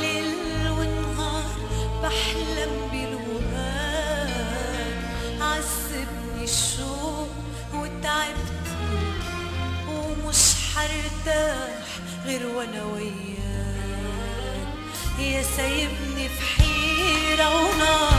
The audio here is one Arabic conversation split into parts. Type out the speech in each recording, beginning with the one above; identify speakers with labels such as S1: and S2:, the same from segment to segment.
S1: ليل ونهار بحلم عذبني الشوق وتعبت ومش حرتاح غير وأنا وياك. يا سايبني في حيرة ونار.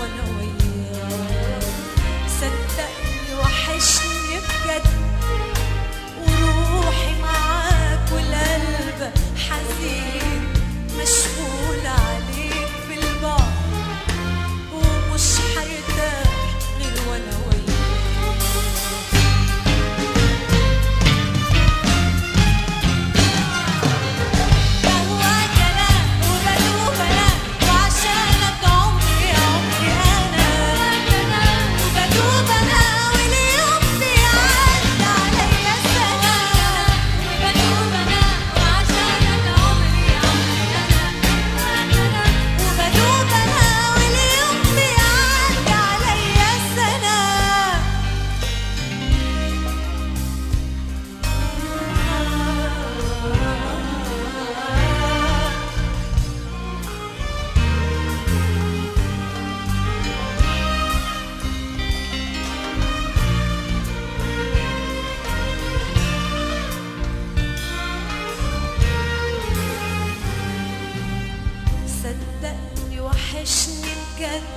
S1: وأنا وياك صدقني وحشني بجد. again.